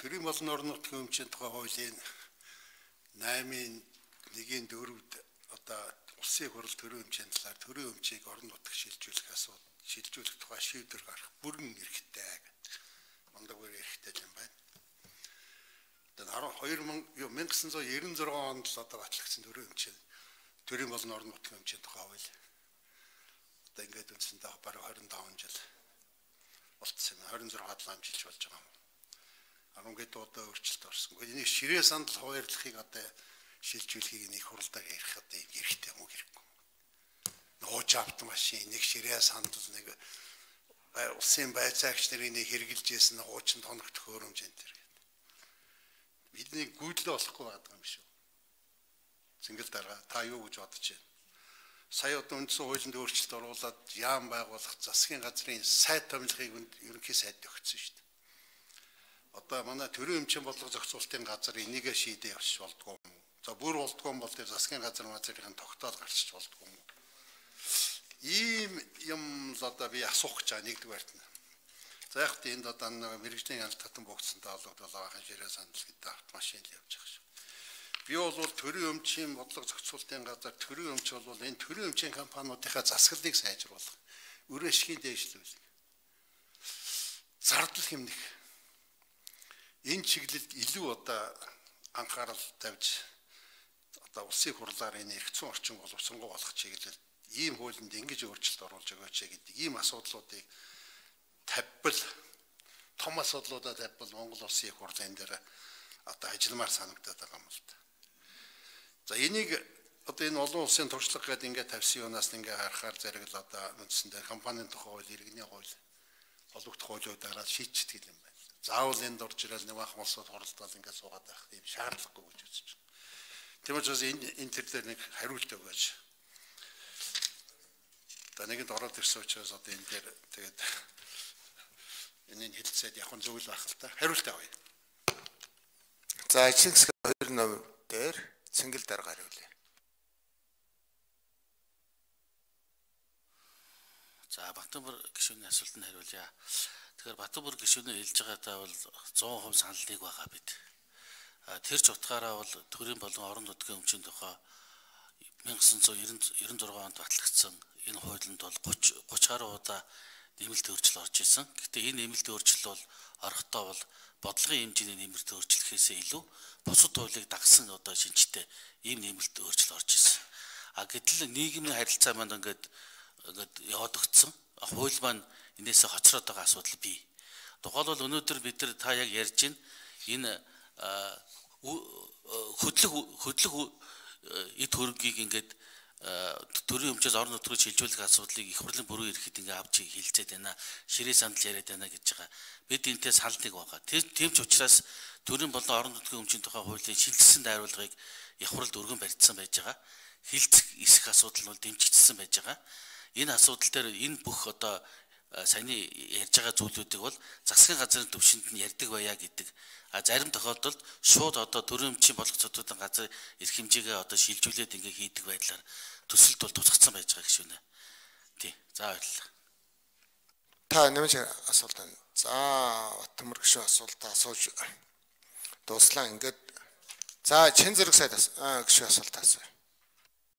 төрийн болон орон нутгийн өмчийн тухай хуулийн 8-ын 1-ийн 4-д одоо улсын хурал төрийн өмчийн талаар төрийн өмчийг орон нутаг шилжүүлэх асуудал шилжүүлэх тухай шийдвэр гарах бүрэн эрхтэй гэдэг. Мондөг бүр эрхтэй юм байна. 2000 1996 онд л одоо батлагдсан төрийн өмчийн төрийн болон орон нутгийн өмчийн тухай хууль. Одоо ингээд үндсэндээ бараг 25 жил болцсон юм. 26 7 жил болж байгаа юм. 10 гээд удаа өөрчлөлт орсон. Гэхдээ энийг ширээ сандал хуваарлахыг одоо шилжүүлэхийг нэг хуралдаар ярих одоо юм хэрэгтэй юм уу хэрэггүй. Нууж авт машин нэг ширээ сандал нэг улсын байцаагч нарын нэг хэрэгжилж исэн хуучин тоног төхөөрөмж энэ төр гэдэг. Бидний гүйдлээ болохгүй байдаг юм шүү. Зингэл дараа та юу гэж бодож байна? Сая одоо үндсэн хуулинд өөрчлөлт оруулаад яам байгуулах засгийн газрын сайд томилхыг ерөнхий сайд өгсөн шүү дээ одоо манай төрийн эмчийн бодлого зохицуулалтын газар энийгээ шийдээ явж болдгоо юм. За бүр болдгоо бол тэр засгийн газар мазрын тогтоол гарчиж болдгоо юм. Ийм юм л одоо би асуух гэж байгаа нэгдүгээрт нь. За яг энд одоо мэрэгжлийн яналт татан богцсонтой холбогдол байхын ширээ сандал гэдэг автомашин л явж байгаа шүү. Би бол төрийн өмчийн бодлого зохицуулалтын газар төрийн өмч бол энэ төрийн өмчийн компаниудынхаа засаглалыг сайжруулах, өрөө ашигын дээшлүүлэх, зардал хэмнэх энэ чиглэлд илүү одоо анхаарал тавьж одоо улсын хурлаар энэ эрх зүйн орчин боловсронгуй болох чиглэлд ийм хуулинд ингэж өөрчлөлт оруулж өгөөч гэдэг ийм асуудлуудыг тавьбал том асуудлуудаа тавьбал Монгол улсын их хурлын дээр одоо ажилламаар санагдаад байгаа юм л да. За энийг одоо энэ олон улсын туршлага гэдэг ингээд тавьсан юунаас ингээ харахаар зэрэг л одоо үндсэндээ компанийн тухай хууль, иргэний хууль, холбогдох хуулиудаараа шийдчихдэг юм байна заавал энд орж ирэл нэг бахан улсууд хуралдаал ингээд суугаад байх юм шаардлагагүй гэж үзэж байна. Тийм учраас энэ энэ төр дээр нэг хариулт өгөөч. Одоо нэгэнд ороод ирсэн учраас одоо энэ дээр тэгээд энийг хэлцээд явах нь зөв л байх л та. Хариулт авъя. За ажлын хэсэг 2 номер дээр цэнгэл дарга хариулъя. За Бантамбар гишүүний асуултанд хариулъя. Тэгэхээр Батбүр гишүүнээ хэлж байгаатай бол 100% саналыг байгаа бид. Тэр ч утгаараа бол төрийн болон орон нутгийн өмчийн тухай 1996 онд батлагдсан энэ хуулинд бол 30 30 гаруй удаа нэмэлт өөрчлөлт орж исэн. Гэхдээ энэ нэмэлт өөрчлөлт бол орохтой бол бодлогын хэмжээний нэмэлт өөрчлөхөөсөө илүү бусад хуулийг дагсан одоо шинжтэй ийм нэмэлт өөрчлөлт орж исэн. А гэтэл нийгмийн харилцаа маань ингээд ингээд яваад өгцөн. Хууль маань энээсээ хоцроод байгаа асуудал бий. Тухайлбал өнөөдөр бид нар та яг ярьж байна энэ хөдлөх хөдлөх эд хөрөнгийг ингээд төрийн өмчөөс орон нутгаар шилжүүлэх асуудлыг их хурлын бүрэн ирэхэд ингээ авч хилцээд байна. Ширээ сандал яриад байна гэж байгаа. Бид энтэй санал нэг байгаа. Тийм ч учраас төрийн болон орон нутгийн өмчийн тухай хуулийн шилжсэн дайруулгыг их хурлд өргөн барьдсан байж байгаа. Хилцэх эсэх асуудал бол дэмжигдсэн байж байгаа. Энэ асуудал дээр энэ бүх одоо Э, саяны ярьж байгаа зүйлүүдийг бол засгийн газрын төвшөнд нь ярьдаг байя гэдэг. А зарим тохиолдолд шууд одоо төрөмчийн болгоцоотуудын газар эрх хэмжээгээ одоо шилжүүлээд ингээ хийдэг байдлаар төсөлд бол тусгацсан байж байгаа гişүнэ. Тий. За баярлалаа. Та нэмж асуулт байна. За Батмөр гişүү асуултаа асууж дууслаа ингээд за чин зэрэг сайд гişүү асуулт асуу.